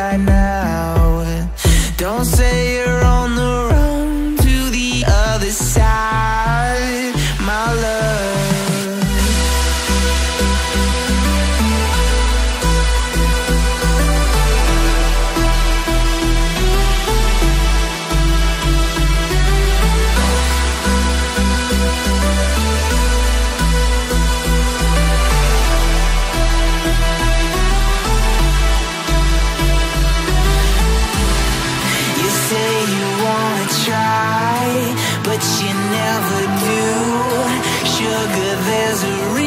right that you never do. Sugar, there's a